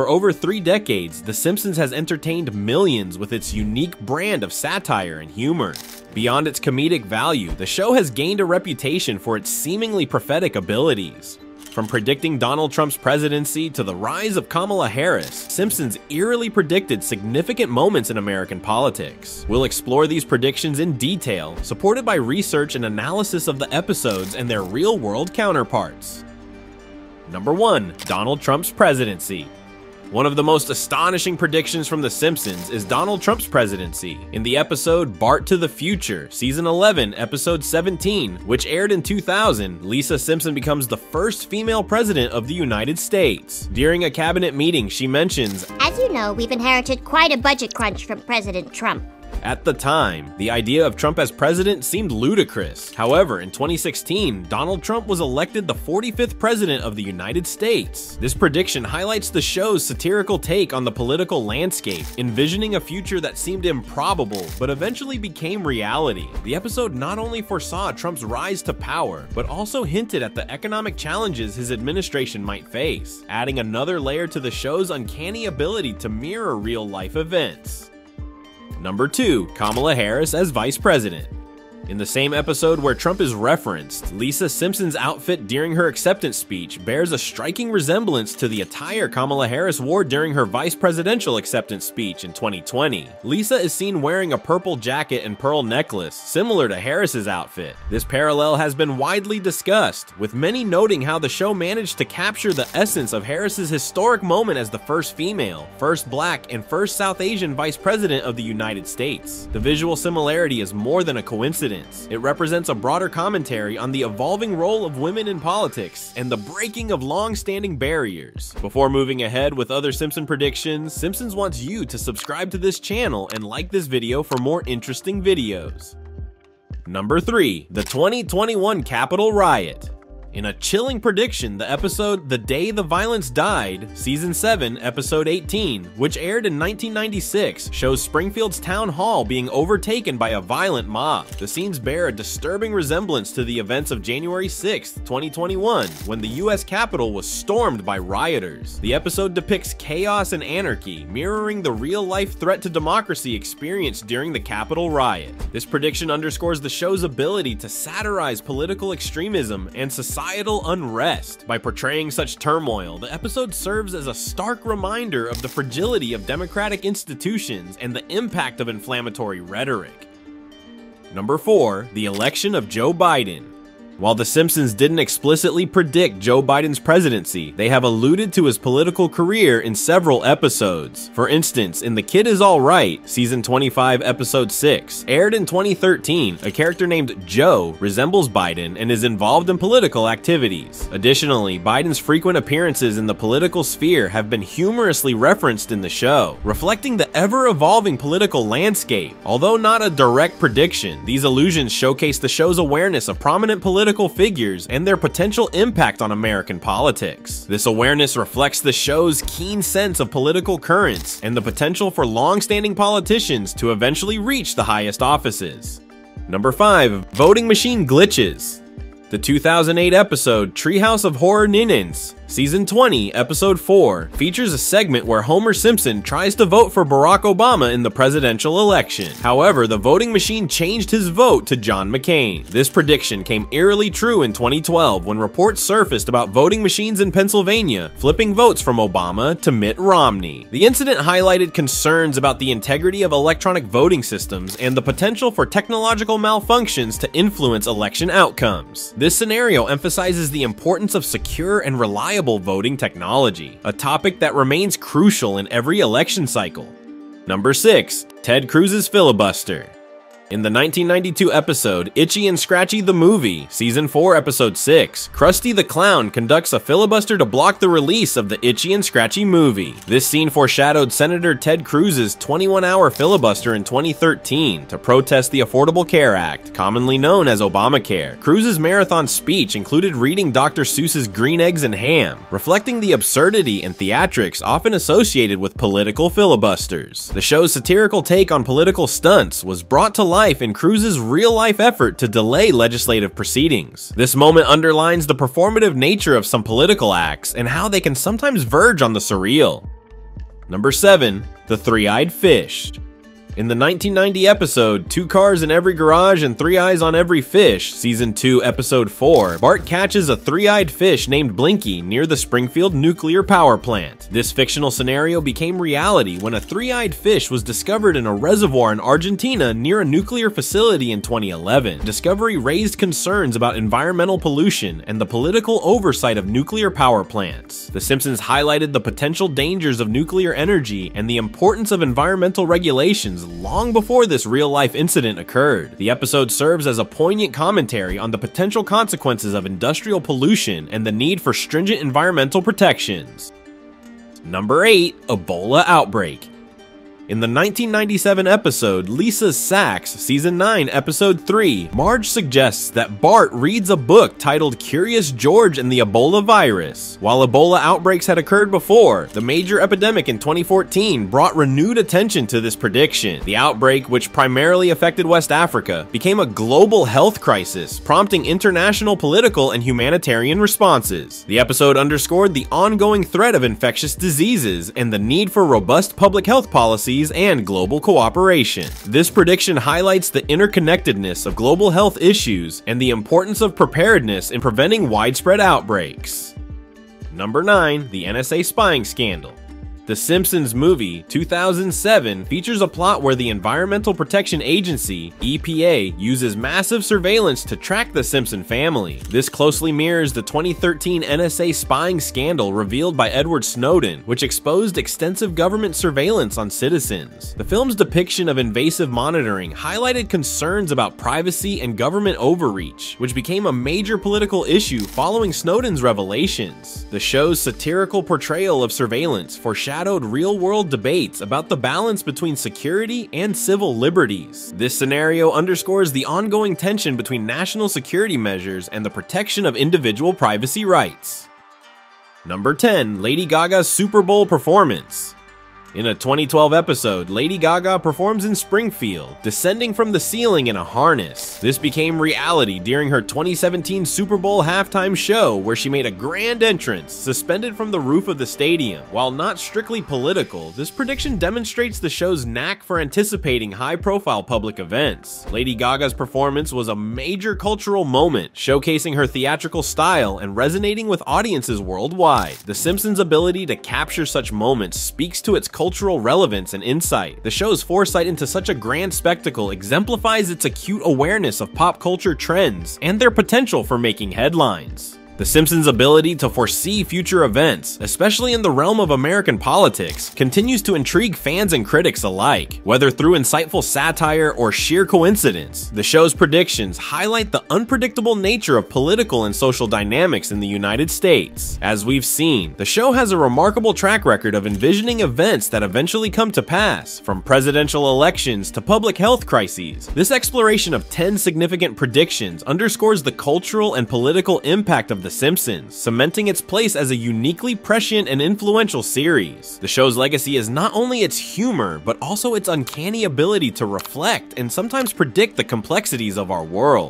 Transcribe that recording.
For over three decades, The Simpsons has entertained millions with its unique brand of satire and humor. Beyond its comedic value, the show has gained a reputation for its seemingly prophetic abilities. From predicting Donald Trump's presidency to the rise of Kamala Harris, Simpsons eerily predicted significant moments in American politics. We'll explore these predictions in detail, supported by research and analysis of the episodes and their real-world counterparts. Number 1. Donald Trump's presidency one of the most astonishing predictions from The Simpsons is Donald Trump's presidency. In the episode Bart to the Future, Season 11, Episode 17, which aired in 2000, Lisa Simpson becomes the first female president of the United States. During a cabinet meeting, she mentions, As you know, we've inherited quite a budget crunch from President Trump. At the time, the idea of Trump as president seemed ludicrous. However, in 2016, Donald Trump was elected the 45th president of the United States. This prediction highlights the show's satirical take on the political landscape, envisioning a future that seemed improbable but eventually became reality. The episode not only foresaw Trump's rise to power, but also hinted at the economic challenges his administration might face, adding another layer to the show's uncanny ability to mirror real-life events. Number 2. Kamala Harris as Vice President. In the same episode where Trump is referenced, Lisa Simpson's outfit during her acceptance speech bears a striking resemblance to the attire Kamala Harris wore during her vice presidential acceptance speech in 2020. Lisa is seen wearing a purple jacket and pearl necklace, similar to Harris's outfit. This parallel has been widely discussed, with many noting how the show managed to capture the essence of Harris's historic moment as the first female, first black, and first South Asian vice president of the United States. The visual similarity is more than a coincidence it represents a broader commentary on the evolving role of women in politics and the breaking of long-standing barriers. Before moving ahead with other Simpson predictions, Simpsons wants you to subscribe to this channel and like this video for more interesting videos. Number 3. The 2021 Capitol Riot in a chilling prediction, the episode The Day the Violence Died, Season 7, Episode 18, which aired in 1996, shows Springfield's town hall being overtaken by a violent mob. The scenes bear a disturbing resemblance to the events of January 6, 2021, when the US Capitol was stormed by rioters. The episode depicts chaos and anarchy, mirroring the real-life threat to democracy experienced during the Capitol riot. This prediction underscores the show's ability to satirize political extremism and society societal unrest. By portraying such turmoil, the episode serves as a stark reminder of the fragility of democratic institutions and the impact of inflammatory rhetoric. Number 4. The election of Joe Biden. While The Simpsons didn't explicitly predict Joe Biden's presidency, they have alluded to his political career in several episodes. For instance, in The Kid Is Alright, season 25, episode 6, aired in 2013, a character named Joe resembles Biden and is involved in political activities. Additionally, Biden's frequent appearances in the political sphere have been humorously referenced in the show, reflecting the ever-evolving political landscape. Although not a direct prediction, these allusions showcase the show's awareness of prominent political political figures and their potential impact on American politics. This awareness reflects the show's keen sense of political currents and the potential for long-standing politicians to eventually reach the highest offices. Number 5. Voting Machine Glitches The 2008 episode Treehouse of Horror Ninnins Season 20, Episode 4 features a segment where Homer Simpson tries to vote for Barack Obama in the presidential election. However, the voting machine changed his vote to John McCain. This prediction came eerily true in 2012 when reports surfaced about voting machines in Pennsylvania flipping votes from Obama to Mitt Romney. The incident highlighted concerns about the integrity of electronic voting systems and the potential for technological malfunctions to influence election outcomes. This scenario emphasizes the importance of secure and reliable reliable voting technology, a topic that remains crucial in every election cycle. Number 6. Ted Cruz's Filibuster in the 1992 episode Itchy and Scratchy the Movie, Season 4, Episode 6, Krusty the Clown conducts a filibuster to block the release of the Itchy and Scratchy movie. This scene foreshadowed Senator Ted Cruz's 21-hour filibuster in 2013 to protest the Affordable Care Act, commonly known as Obamacare. Cruz's marathon speech included reading Dr. Seuss's Green Eggs and Ham, reflecting the absurdity and theatrics often associated with political filibusters. The show's satirical take on political stunts was brought to life life in Cruz's real-life effort to delay legislative proceedings. This moment underlines the performative nature of some political acts and how they can sometimes verge on the surreal. Number 7. The Three-Eyed Fish. In the 1990 episode, Two Cars in Every Garage and Three Eyes on Every Fish, Season 2, Episode 4, Bart catches a three-eyed fish named Blinky near the Springfield nuclear power plant. This fictional scenario became reality when a three-eyed fish was discovered in a reservoir in Argentina near a nuclear facility in 2011. Discovery raised concerns about environmental pollution and the political oversight of nuclear power plants. The Simpsons highlighted the potential dangers of nuclear energy and the importance of environmental regulations long before this real life incident occurred. The episode serves as a poignant commentary on the potential consequences of industrial pollution and the need for stringent environmental protections. Number 8 Ebola Outbreak in the 1997 episode Lisa's Sax, Season 9, Episode 3, Marge suggests that Bart reads a book titled Curious George and the Ebola Virus. While Ebola outbreaks had occurred before, the major epidemic in 2014 brought renewed attention to this prediction. The outbreak, which primarily affected West Africa, became a global health crisis, prompting international political and humanitarian responses. The episode underscored the ongoing threat of infectious diseases and the need for robust public health policies and global cooperation. This prediction highlights the interconnectedness of global health issues and the importance of preparedness in preventing widespread outbreaks. Number 9. The NSA Spying Scandal the Simpsons movie 2007 features a plot where the Environmental Protection Agency, EPA, uses massive surveillance to track the Simpson family. This closely mirrors the 2013 NSA spying scandal revealed by Edward Snowden, which exposed extensive government surveillance on citizens. The film's depiction of invasive monitoring highlighted concerns about privacy and government overreach, which became a major political issue following Snowden's revelations. The show's satirical portrayal of surveillance foreshadowed foreshadowed real world debates about the balance between security and civil liberties. This scenario underscores the ongoing tension between national security measures and the protection of individual privacy rights. Number 10 Lady Gaga's Super Bowl performance. In a 2012 episode, Lady Gaga performs in Springfield, descending from the ceiling in a harness. This became reality during her 2017 Super Bowl halftime show, where she made a grand entrance, suspended from the roof of the stadium. While not strictly political, this prediction demonstrates the show's knack for anticipating high-profile public events. Lady Gaga's performance was a major cultural moment, showcasing her theatrical style and resonating with audiences worldwide. The Simpsons' ability to capture such moments speaks to its cultural relevance and insight. The show's foresight into such a grand spectacle exemplifies its acute awareness of pop culture trends and their potential for making headlines. The Simpsons' ability to foresee future events, especially in the realm of American politics, continues to intrigue fans and critics alike. Whether through insightful satire or sheer coincidence, the show's predictions highlight the unpredictable nature of political and social dynamics in the United States. As we've seen, the show has a remarkable track record of envisioning events that eventually come to pass, from presidential elections to public health crises. This exploration of 10 significant predictions underscores the cultural and political impact of the the Simpsons, cementing its place as a uniquely prescient and influential series. The show's legacy is not only its humor, but also its uncanny ability to reflect and sometimes predict the complexities of our world.